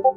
you